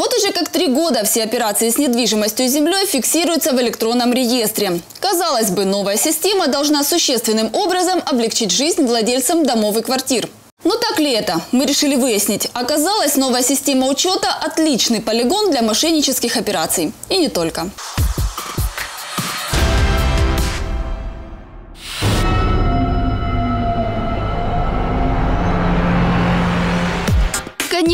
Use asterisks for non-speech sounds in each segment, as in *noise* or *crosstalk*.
Вот уже как три года все операции с недвижимостью и землей фиксируются в электронном реестре. Казалось бы, новая система должна существенным образом облегчить жизнь владельцам домов и квартир. Но так ли это? Мы решили выяснить. Оказалось, новая система учета – отличный полигон для мошеннических операций. И не только.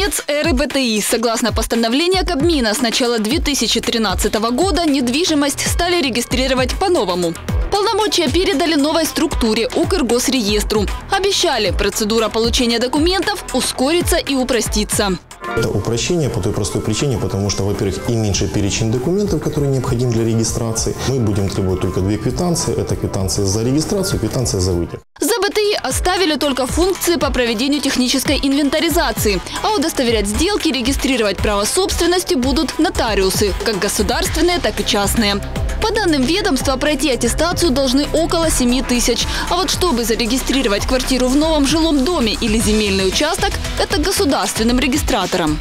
Конец эры БТИ. Согласно постановлению Кабмина, с начала 2013 года недвижимость стали регистрировать по-новому. Полномочия передали новой структуре – Укргосреестру. Обещали, процедура получения документов ускорится и упростится. Это упрощение по той простой причине, потому что, во-первых, и меньше перечень документов, которые необходимы для регистрации. Мы будем требовать только две квитанции. Это квитанция за регистрацию, квитанция за вытек. За оставили только функции по проведению технической инвентаризации. А удостоверять сделки, регистрировать право собственности будут нотариусы, как государственные, так и частные. По данным ведомства, пройти аттестацию должны около 7 тысяч. А вот чтобы зарегистрировать квартиру в новом жилом доме или земельный участок, это государственным регистратором.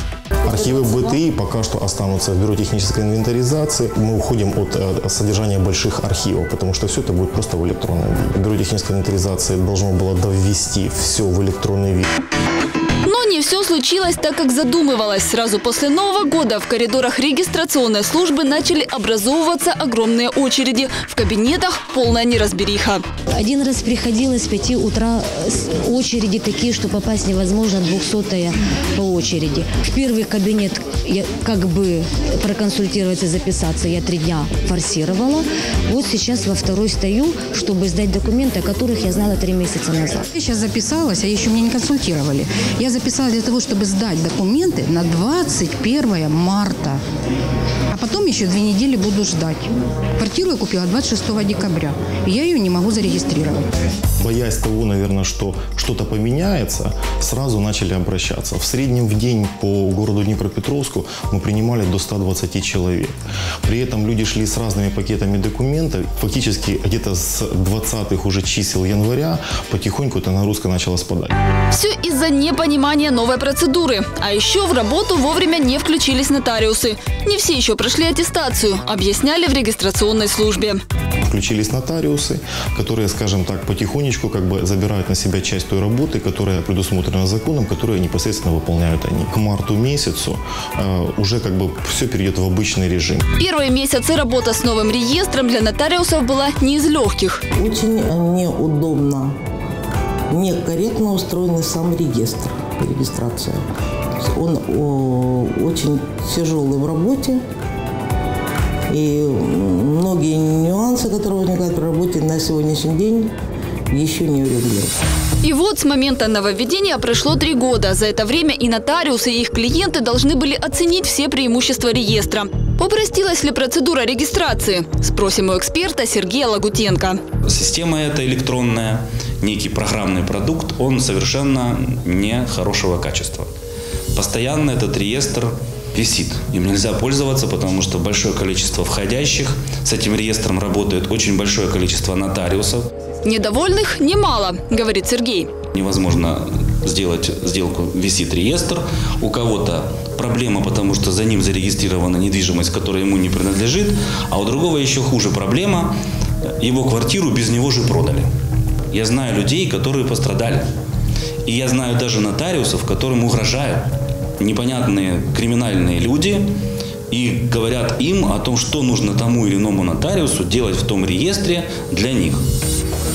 Архивы БТИ пока что останутся в Бюро технической инвентаризации. Мы уходим от э, содержания больших архивов, потому что все это будет просто в электронном виде. Бюро технической инвентаризации должно было довести все в электронный вид не все случилось так, как задумывалось. Сразу после Нового года в коридорах регистрационной службы начали образовываться огромные очереди. В кабинетах полная неразбериха. Один раз приходилось с 5 утра очереди такие, что попасть невозможно, 200 по очереди. В первый кабинет я, как бы проконсультироваться, записаться, я три дня форсировала. Вот сейчас во второй стою, чтобы сдать документы, о которых я знала три месяца назад. Я сейчас записалась, а еще меня не консультировали. Я записалась записалась для того, чтобы сдать документы на 21 марта. А потом еще две недели буду ждать. Квартиру я купила 26 декабря. И я ее не могу зарегистрировать. Боясь того, наверное, что что-то поменяется, сразу начали обращаться. В среднем в день по городу Днепропетровску мы принимали до 120 человек. При этом люди шли с разными пакетами документов. Фактически где-то с 20-х уже чисел января потихоньку эта нагрузка начала спадать. Все из-за непонимания новой процедуры. А еще в работу вовремя не включились нотариусы. Не все еще прошли аттестацию, объясняли в регистрационной службе. Включились нотариусы, которые, скажем так, потихонечку как бы забирают на себя часть той работы, которая предусмотрена законом, которую непосредственно выполняют они. К марту месяцу э, уже как бы все перейдет в обычный режим. Первые месяцы работа с новым реестром для нотариусов была не из легких. Очень неудобно, некорректно устроен сам реестр, регистрация. Он о, очень тяжелый в работе, и многие нюансы, которые возникают при работе на сегодняшний день, еще не урегулированы. И вот с момента нововведения прошло три года. За это время и нотариусы, и их клиенты должны были оценить все преимущества реестра. Упростилась ли процедура регистрации? Спросим у эксперта Сергея Лагутенко. Система эта электронная, некий программный продукт, он совершенно не хорошего качества. Постоянно этот реестр висит. Им нельзя пользоваться, потому что большое количество входящих. С этим реестром работает очень большое количество нотариусов. Недовольных немало, говорит Сергей. Невозможно сделать сделку, висит реестр. У кого-то проблема, потому что за ним зарегистрирована недвижимость, которая ему не принадлежит, а у другого еще хуже проблема, его квартиру без него же продали. Я знаю людей, которые пострадали. И я знаю даже нотариусов, которым угрожают непонятные криминальные люди и говорят им о том, что нужно тому или иному нотариусу делать в том реестре для них.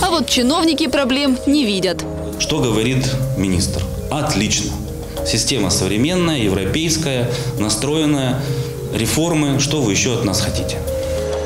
А вот чиновники проблем не видят. Что говорит министр? Отлично. Система современная, европейская, настроенная, реформы. Что вы еще от нас хотите?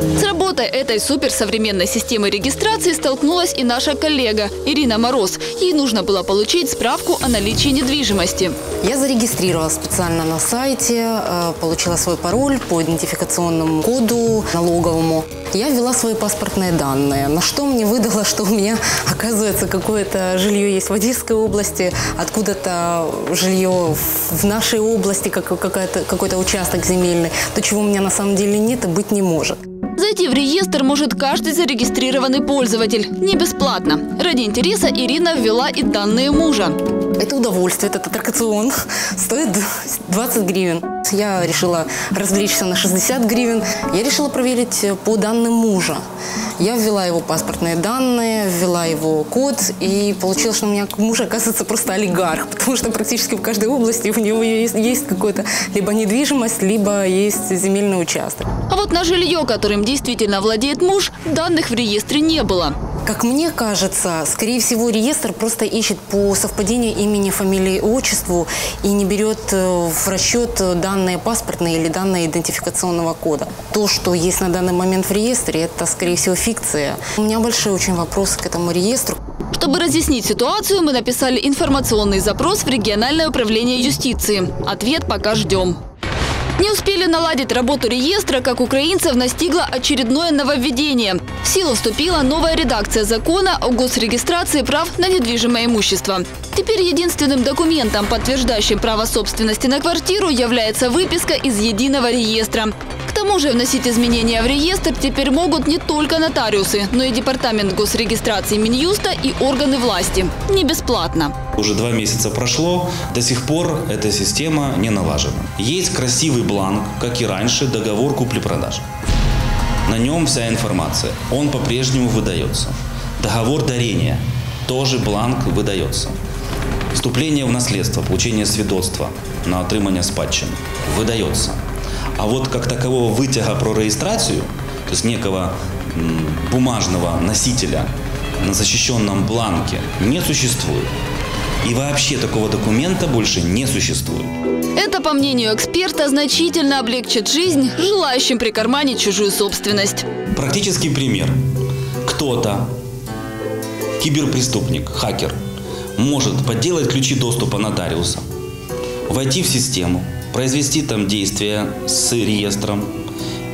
С работой этой суперсовременной системы регистрации столкнулась и наша коллега Ирина Мороз. Ей нужно было получить справку о наличии недвижимости. Я зарегистрировалась специально на сайте, э, получила свой пароль по идентификационному коду налоговому. Я ввела свои паспортные данные, на что мне выдало, что у меня, *laughs* оказывается, какое-то жилье есть в Одесской области, откуда-то жилье в нашей области, какой-то участок земельный, то, чего у меня на самом деле нет и быть не может. Зайти в реестр может каждый зарегистрированный пользователь. Не бесплатно. Ради интереса Ирина ввела и данные мужа. Это удовольствие, этот аттракцион стоит 20 гривен. Я решила развлечься на 60 гривен. Я решила проверить по данным мужа. Я ввела его паспортные данные, ввела его код, и получилось, что у меня муж, оказывается, просто олигарх, потому что практически в каждой области у него есть, есть какая-то либо недвижимость, либо есть земельный участок. А вот на жилье, которым действительно владеет муж, данных в реестре не было. Как мне кажется, скорее всего, реестр просто ищет по совпадению имени, фамилии, отчеству и не берет э, в расчет данные паспортные или данные идентификационного кода. То, что есть на данный момент в реестре, это, скорее всего, фикция. У меня большие очень вопросы к этому реестру. Чтобы разъяснить ситуацию, мы написали информационный запрос в региональное управление юстиции. Ответ пока ждем. Не успели наладить работу реестра, как украинцев настигло очередное нововведение. В силу вступила новая редакция закона о госрегистрации прав на недвижимое имущество. Теперь единственным документом, подтверждающим право собственности на квартиру, является выписка из единого реестра. Же вносить изменения в реестр теперь могут не только нотариусы, но и Департамент госрегистрации Минюста и органы власти. Не бесплатно. Уже два месяца прошло, до сих пор эта система не налажена. Есть красивый бланк, как и раньше, договор купли-продажи. На нем вся информация. Он по-прежнему выдается. Договор дарения. Тоже бланк выдается. Вступление в наследство, получение свидетельства на отримання спадщины выдается. А вот как такового вытяга про регистрацию, то есть некого бумажного носителя на защищенном бланке не существует. И вообще такого документа больше не существует. Это, по мнению эксперта, значительно облегчит жизнь желающим прикарманить чужую собственность. Практический пример. Кто-то, киберпреступник, хакер, может подделать ключи доступа нотариуса, войти в систему, произвести там действия с реестром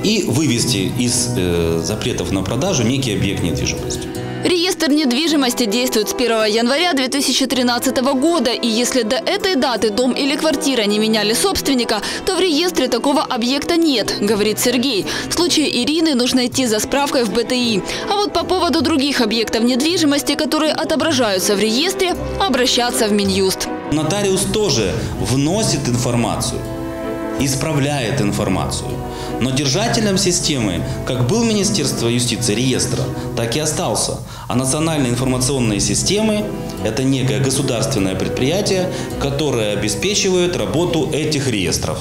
и вывести из э, запретов на продажу некий объект недвижимости. Реестр недвижимости действует с 1 января 2013 года. И если до этой даты дом или квартира не меняли собственника, то в реестре такого объекта нет, говорит Сергей. В случае Ирины нужно идти за справкой в БТИ. А вот по поводу других объектов недвижимости, которые отображаются в реестре, обращаться в Минюст. Нотариус тоже вносит информацию исправляет информацию. Но держателем системы, как был Министерство юстиции реестра, так и остался. А национальные информационные системы – это некое государственное предприятие, которое обеспечивает работу этих реестров.